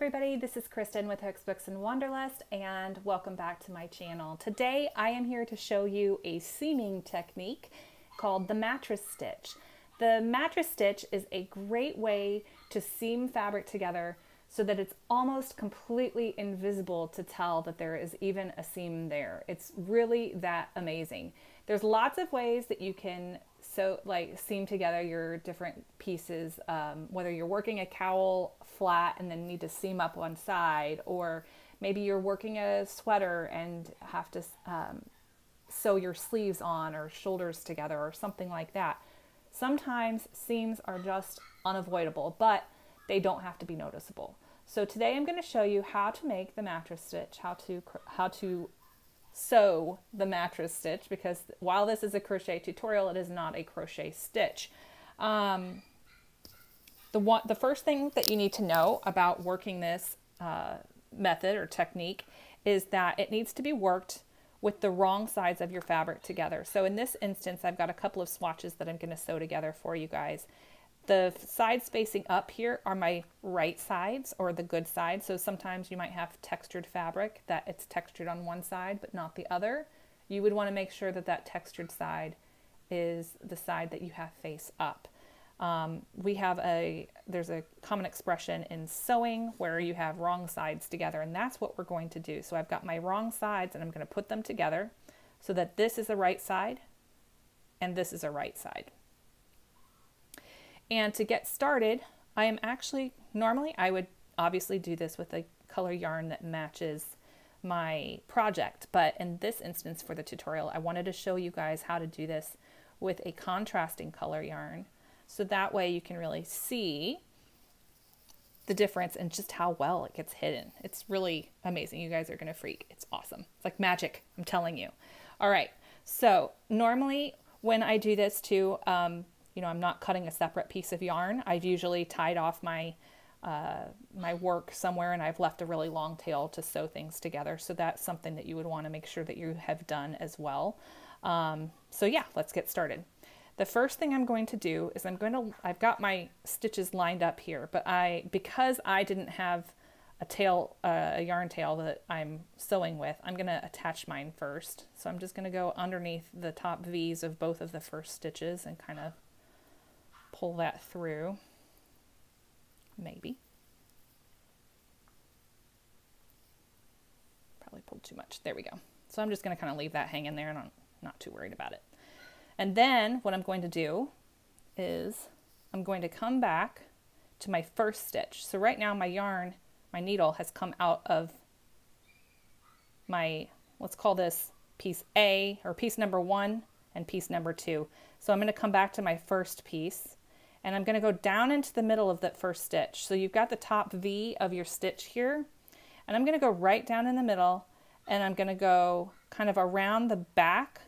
everybody, this is Kristen with Hooks Books and Wanderlust and welcome back to my channel. Today I am here to show you a seaming technique called the mattress stitch. The mattress stitch is a great way to seam fabric together so that it's almost completely invisible to tell that there is even a seam there. It's really that amazing. There's lots of ways that you can sew, like seam together your different pieces, um, whether you're working a cowl flat and then need to seam up one side, or maybe you're working a sweater and have to um, sew your sleeves on or shoulders together or something like that. Sometimes seams are just unavoidable, but they don't have to be noticeable. So today I'm going to show you how to make the mattress stitch, how to how to sew the mattress stitch because while this is a crochet tutorial, it is not a crochet stitch. Um, the one, the first thing that you need to know about working this uh, method or technique is that it needs to be worked with the wrong sides of your fabric together. So in this instance, I've got a couple of swatches that I'm going to sew together for you guys. The sides facing up here are my right sides or the good side. So sometimes you might have textured fabric that it's textured on one side but not the other. You would want to make sure that that textured side is the side that you have face up. Um, we have a, there's a common expression in sewing where you have wrong sides together, and that's what we're going to do. So I've got my wrong sides, and I'm going to put them together so that this is a right side and this is a right side. And to get started, I am actually, normally I would obviously do this with a color yarn that matches my project, but in this instance for the tutorial, I wanted to show you guys how to do this with a contrasting color yarn so that way you can really see the difference and just how well it gets hidden. It's really amazing. You guys are going to freak. It's awesome. It's like magic, I'm telling you. All right, so normally when I do this too, um, you know, I'm not cutting a separate piece of yarn. I've usually tied off my uh, my work somewhere and I've left a really long tail to sew things together. So that's something that you would want to make sure that you have done as well. Um, so yeah, let's get started. The first thing I'm going to do is I'm going to, I've got my stitches lined up here, but I, because I didn't have a tail, uh, a yarn tail that I'm sewing with, I'm going to attach mine first. So I'm just going to go underneath the top V's of both of the first stitches and kind of pull that through. Maybe. Probably pulled too much. There we go. So I'm just going to kind of leave that hanging there and I'm not too worried about it. And then what I'm going to do is I'm going to come back to my first stitch. So right now my yarn, my needle has come out of my, let's call this piece A or piece number one and piece number two. So I'm going to come back to my first piece and I'm going to go down into the middle of that first stitch. So you've got the top V of your stitch here and I'm going to go right down in the middle and I'm going to go kind of around the back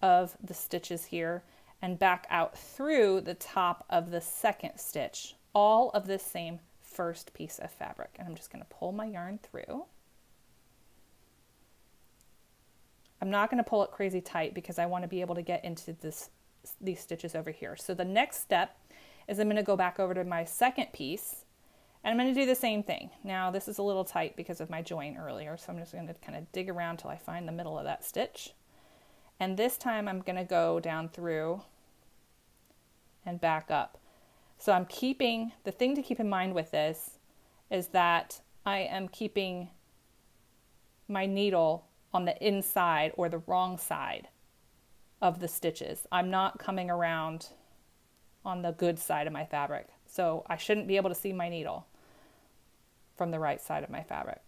of the stitches here and back out through the top of the second stitch, all of this same first piece of fabric. And I'm just going to pull my yarn through. I'm not going to pull it crazy tight because I want to be able to get into this these stitches over here. So the next step is I'm going to go back over to my second piece and I'm going to do the same thing. Now this is a little tight because of my join earlier, so I'm just going to kind of dig around till I find the middle of that stitch. And this time I'm going to go down through and back up. So I'm keeping, the thing to keep in mind with this is that I am keeping my needle on the inside or the wrong side of the stitches. I'm not coming around on the good side of my fabric. So I shouldn't be able to see my needle from the right side of my fabric.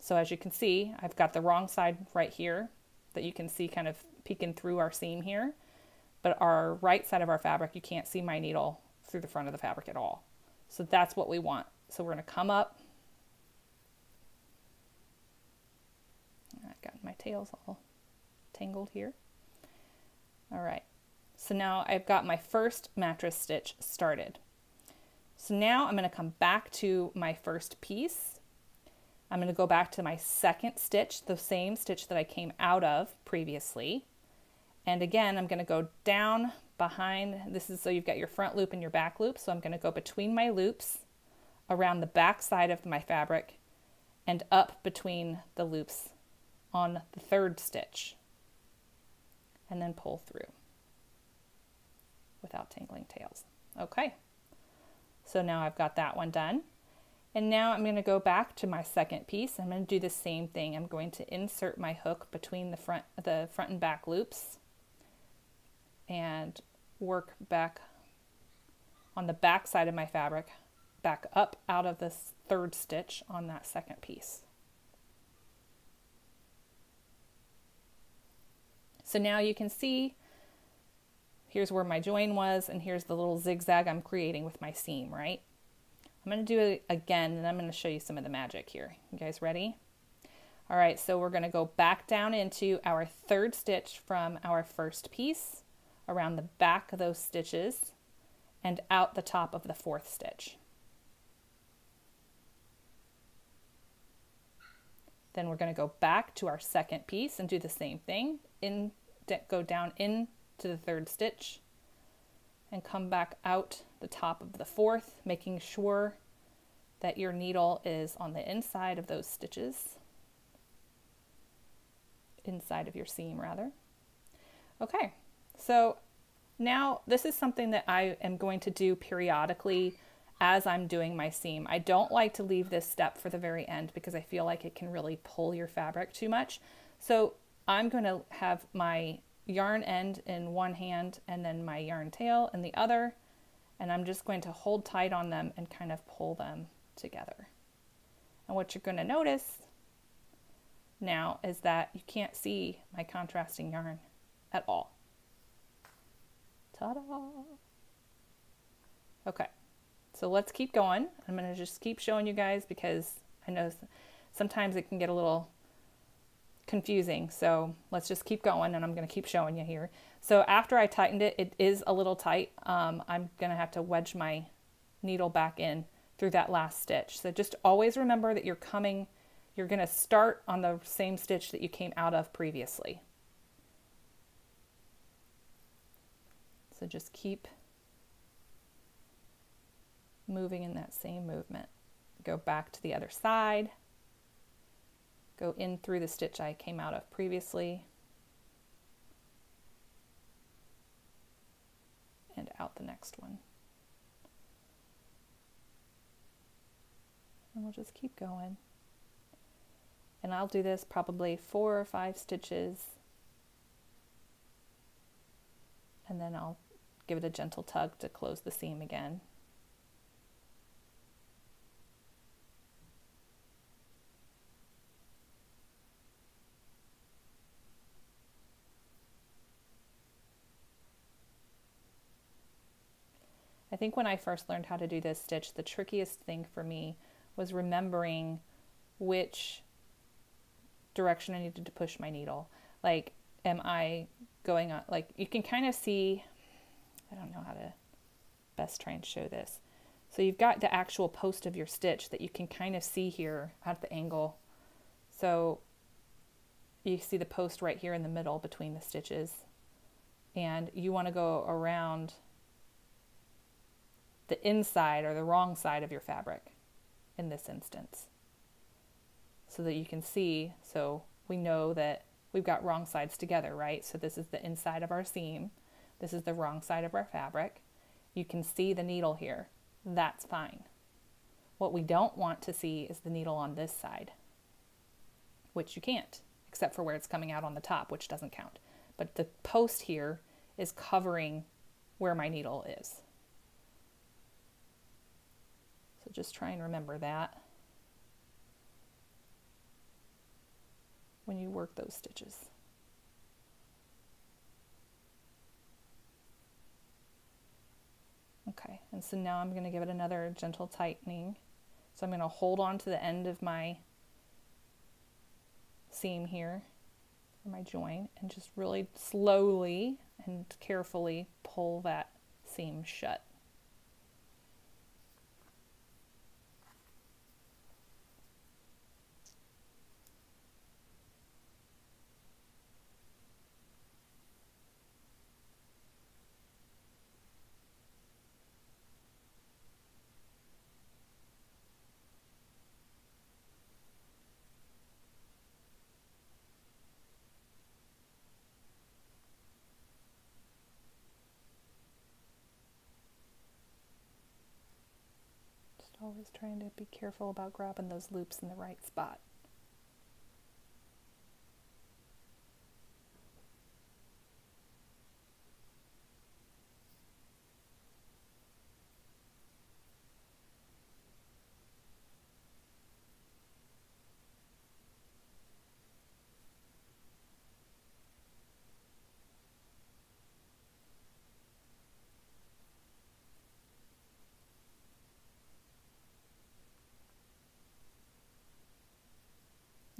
So as you can see, I've got the wrong side right here that you can see kind of peeking through our seam here. But our right side of our fabric, you can't see my needle through the front of the fabric at all. So that's what we want. So we're going to come up. I've got my tails all tangled here. All right. So now I've got my first mattress stitch started. So now I'm going to come back to my first piece I'm going to go back to my second stitch, the same stitch that I came out of previously. And again, I'm going to go down behind, this is so you've got your front loop and your back loop. So I'm going to go between my loops around the back side of my fabric and up between the loops on the third stitch and then pull through without tangling tails. Okay, so now I've got that one done. And now I'm going to go back to my second piece. I'm going to do the same thing. I'm going to insert my hook between the front, the front and back loops and work back on the back side of my fabric, back up out of this third stitch on that second piece. So now you can see here's where my join was and here's the little zigzag I'm creating with my seam, right? I'm going to do it again and I'm going to show you some of the magic here. You guys ready? All right, so we're going to go back down into our third stitch from our first piece around the back of those stitches and out the top of the fourth stitch. Then we're going to go back to our second piece and do the same thing. In go down into the third stitch and come back out the top of the fourth, making sure that your needle is on the inside of those stitches, inside of your seam rather. Okay, so now this is something that I am going to do periodically as I'm doing my seam. I don't like to leave this step for the very end because I feel like it can really pull your fabric too much. So I'm going to have my yarn end in one hand and then my yarn tail in the other. And I'm just going to hold tight on them and kind of pull them together. And what you're going to notice now is that you can't see my contrasting yarn at all. Ta-da! Okay, so let's keep going. I'm going to just keep showing you guys because I know sometimes it can get a little confusing. So let's just keep going and I'm going to keep showing you here. So after I tightened it, it is a little tight. Um, I'm going to have to wedge my needle back in through that last stitch. So just always remember that you're coming, you're going to start on the same stitch that you came out of previously. So just keep moving in that same movement. Go back to the other side go in through the stitch I came out of previously and out the next one. And we'll just keep going. And I'll do this probably four or five stitches and then I'll give it a gentle tug to close the seam again. Think when I first learned how to do this stitch, the trickiest thing for me was remembering which direction I needed to push my needle. Like, am I going on, like, you can kind of see, I don't know how to best try and show this. So you've got the actual post of your stitch that you can kind of see here at the angle. So you see the post right here in the middle between the stitches. And you want to go around the inside or the wrong side of your fabric in this instance. So that you can see so we know that we've got wrong sides together right? So this is the inside of our seam. This is the wrong side of our fabric. You can see the needle here. That's fine. What we don't want to see is the needle on this side which you can't except for where it's coming out on the top which doesn't count. But the post here is covering where my needle is just try and remember that when you work those stitches. Okay, and so now I'm going to give it another gentle tightening. So I'm going to hold on to the end of my seam here, or my join, and just really slowly and carefully pull that seam shut. Always trying to be careful about grabbing those loops in the right spot.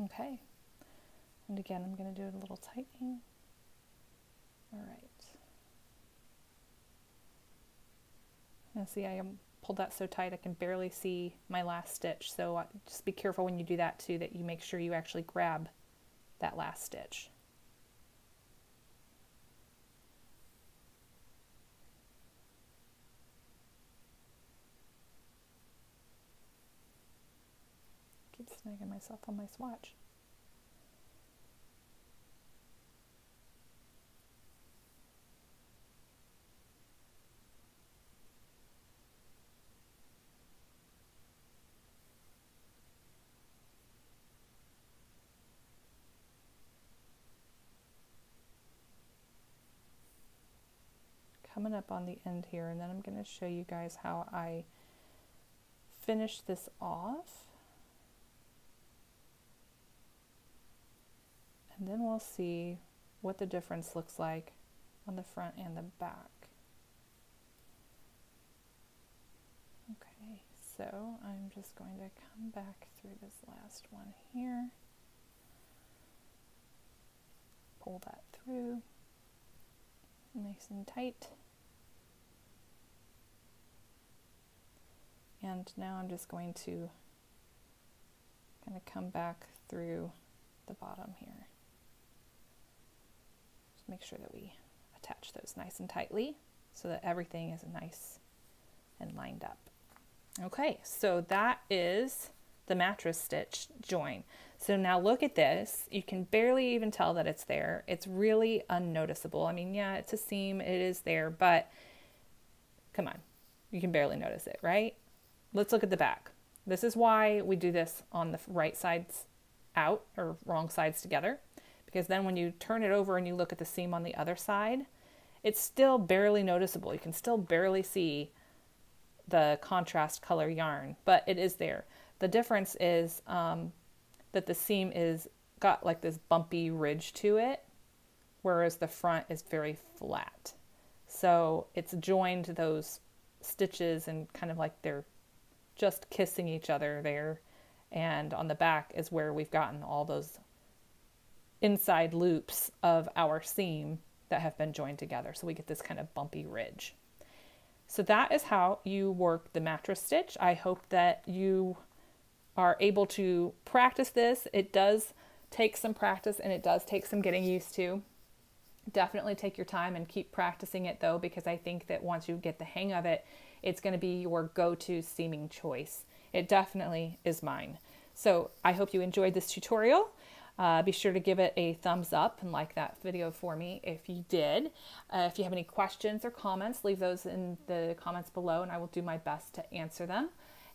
Okay. And again, I'm going to do a little tightening. All right. And see, I pulled that so tight I can barely see my last stitch. So uh, just be careful when you do that too, that you make sure you actually grab that last stitch. Keep snagging myself on my swatch. coming up on the end here and then I'm going to show you guys how I finish this off. And then we'll see what the difference looks like on the front and the back. Okay, so I'm just going to come back through this last one here. Pull that through nice and tight. And now I'm just going to kind of come back through the bottom here. Make sure that we attach those nice and tightly so that everything is nice and lined up. Okay, so that is the mattress stitch join. So now look at this. You can barely even tell that it's there. It's really unnoticeable. I mean, yeah, it's a seam, it is there, but come on, you can barely notice it, right? Let's look at the back. This is why we do this on the right sides out or wrong sides together. Because then when you turn it over and you look at the seam on the other side, it's still barely noticeable. You can still barely see the contrast color yarn, but it is there. The difference is um, that the seam is got like this bumpy ridge to it, whereas the front is very flat. So it's joined those stitches and kind of like they're just kissing each other there. And on the back is where we've gotten all those inside loops of our seam that have been joined together. So we get this kind of bumpy ridge. So that is how you work the mattress stitch. I hope that you are able to practice this. It does take some practice and it does take some getting used to. Definitely take your time and keep practicing it though, because I think that once you get the hang of it, it's going to be your go to seaming choice. It definitely is mine. So I hope you enjoyed this tutorial. Uh, be sure to give it a thumbs up and like that video for me if you did. Uh, if you have any questions or comments, leave those in the comments below and I will do my best to answer them.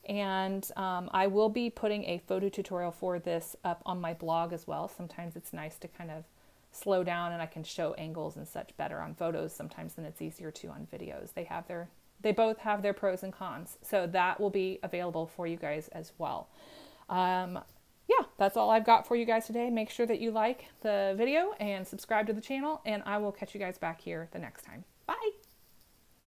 And um, I will be putting a photo tutorial for this up on my blog as well. Sometimes it's nice to kind of slow down and I can show angles and such better on photos sometimes than it's easier to on videos. They have their they both have their pros and cons. So that will be available for you guys as well. Um, that's all I've got for you guys today. Make sure that you like the video and subscribe to the channel, and I will catch you guys back here the next time. Bye.